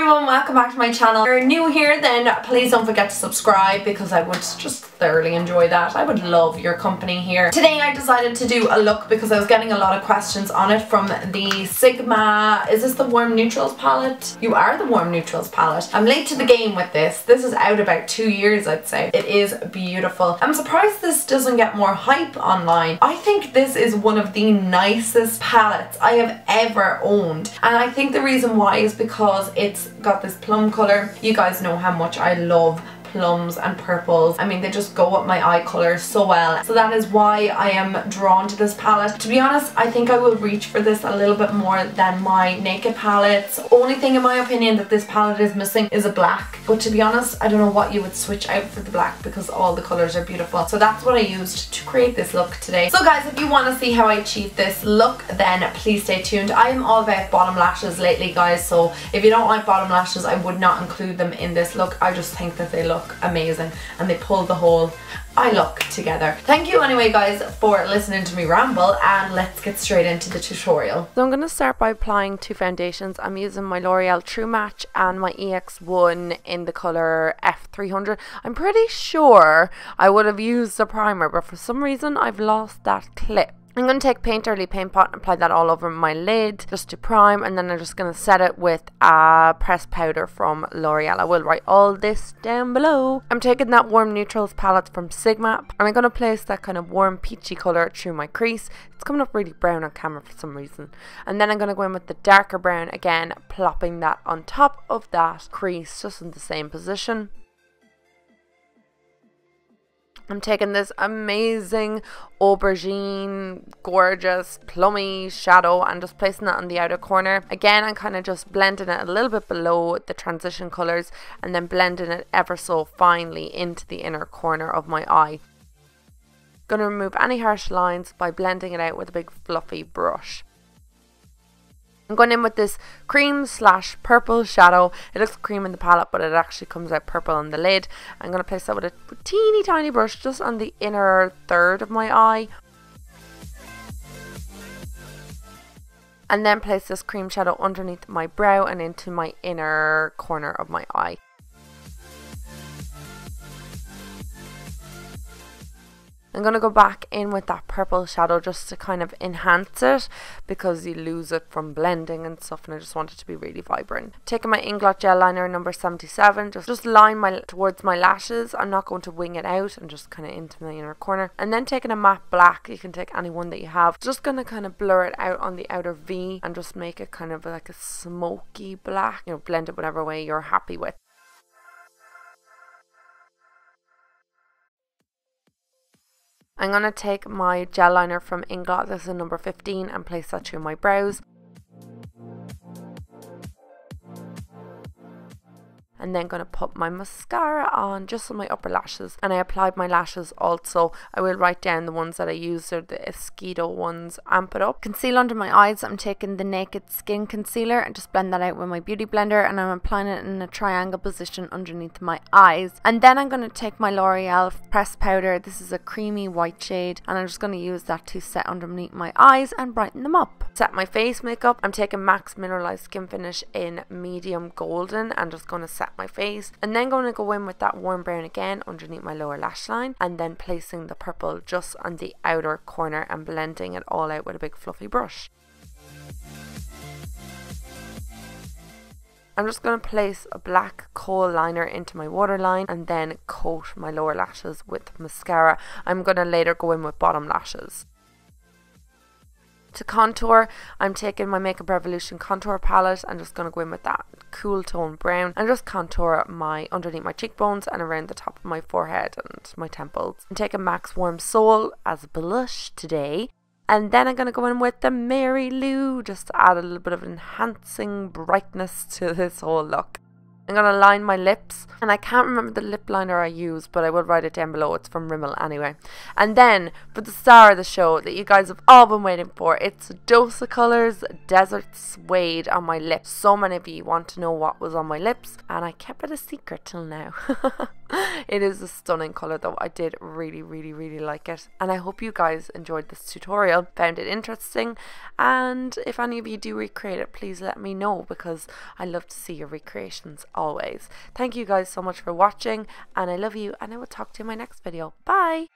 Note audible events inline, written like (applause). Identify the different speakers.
Speaker 1: Everyone, welcome back to my channel. If you're new here then please don't forget to subscribe because I would just thoroughly enjoy that. I would love your company here. Today I decided to do a look because I was getting a lot of questions on it from the Sigma, is this the Warm Neutrals palette? You are the Warm Neutrals palette. I'm late to the game with this. This is out about two years I'd say. It is beautiful. I'm surprised this doesn't get more hype online. I think this is one of the nicest palettes I have ever owned and I think the reason why is because it's got this plum colour. You guys know how much I love plums and purples. I mean, they just go with my eye colour so well. So that is why I am drawn to this palette. To be honest, I think I will reach for this a little bit more than my Naked palettes. Only thing in my opinion that this palette is missing is a black. But to be honest, I don't know what you would switch out for the black because all the colours are beautiful. So that's what I used to create this look today. So guys, if you want to see how I achieved this look, then please stay tuned. I am all about bottom lashes lately, guys. So if you don't like bottom lashes, I would not include them in this look. I just think that they look look amazing and they pull the whole eye look together. Thank you anyway guys for listening to me ramble and let's get straight into the tutorial.
Speaker 2: So I'm going to start by applying two foundations. I'm using my L'Oreal True Match and my EX1 in the colour F300. I'm pretty sure I would have used the primer but for some reason I've lost that clip. I'm going to take Painterly Paint Pot and apply that all over my lid just to prime and then I'm just going to set it with a pressed powder from L'Oreal. I will write all this down below. I'm taking that Warm Neutrals palette from Sigma and I'm going to place that kind of warm peachy colour through my crease. It's coming up really brown on camera for some reason. And then I'm going to go in with the darker brown again, plopping that on top of that crease just in the same position. I'm taking this amazing aubergine, gorgeous, plummy shadow and just placing it on the outer corner. Again, I'm kind of just blending it a little bit below the transition colours and then blending it ever so finely into the inner corner of my eye. Going to remove any harsh lines by blending it out with a big fluffy brush. I'm going in with this cream slash purple shadow. It looks cream in the palette, but it actually comes out purple on the lid. I'm going to place that with a teeny tiny brush just on the inner third of my eye. And then place this cream shadow underneath my brow and into my inner corner of my eye. I'm going to go back in with that purple shadow just to kind of enhance it because you lose it from blending and stuff and I just want it to be really vibrant. Taking my Inglot gel liner number 77, just, just line my towards my lashes. I'm not going to wing it out and just kind of into my inner corner. And then taking a matte black, you can take any one that you have. Just going to kind of blur it out on the outer V and just make it kind of like a smoky black. You know, blend it whatever way you're happy with. I'm going to take my gel liner from Inglot, this is number 15, and place that through my brows. And then going to put my mascara on just on my upper lashes. And I applied my lashes also. I will write down the ones that I used are the Esqido ones amp it up. Conceal under my eyes I'm taking the naked skin concealer and just blend that out with my beauty blender and I'm applying it in a triangle position underneath my eyes. And then I'm going to take my L'Oreal press powder. This is a creamy white shade and I'm just going to use that to set underneath my eyes and brighten them up. Set my face makeup. I'm taking MAC's mineralized skin finish in medium golden and just going to set my face and then going to go in with that warm brown again underneath my lower lash line and then placing the purple just on the outer corner and blending it all out with a big fluffy brush. I'm just going to place a black kohl liner into my waterline and then coat my lower lashes with mascara. I'm going to later go in with bottom lashes. To contour, I'm taking my Makeup Revolution contour palette and just going to go in with that cool tone brown and just contour my underneath my cheekbones and around the top of my forehead and my temples. I'm taking MAC's Warm Soul as a blush today. And then I'm going to go in with the Mary Lou just to add a little bit of enhancing brightness to this whole look. I'm going to line my lips and I can't remember the lip liner I used, but I will write it down below. It's from Rimmel anyway. And then for the star of the show that you guys have all been waiting for, it's Dose of Colours Desert Suede on my lips. So many of you want to know what was on my lips, and I kept it a secret till now. (laughs) it is a stunning colour though. I did really, really, really like it. And I hope you guys enjoyed this tutorial, found it interesting. And if any of you do recreate it, please let me know because I love to see your recreations always. Thank you guys so much for watching and I love you and I will talk to you in my next video. Bye!